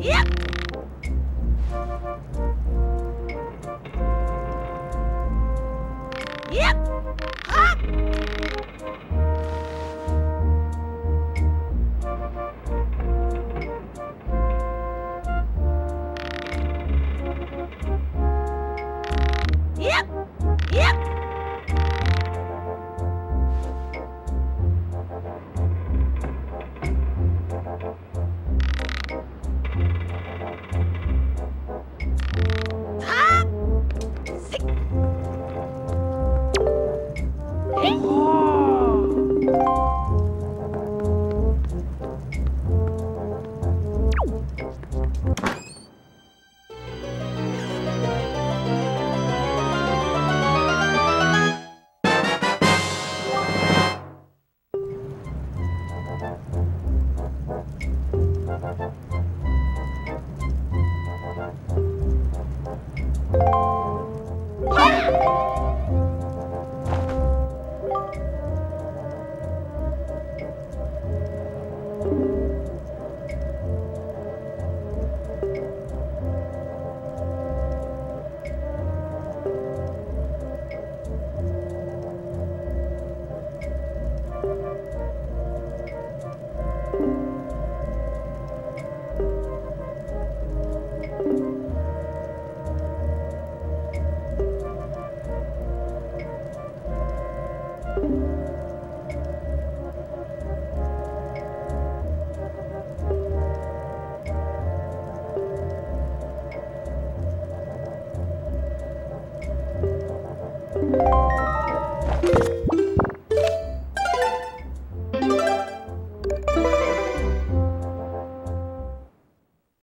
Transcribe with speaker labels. Speaker 1: Yep. Yep! Yep!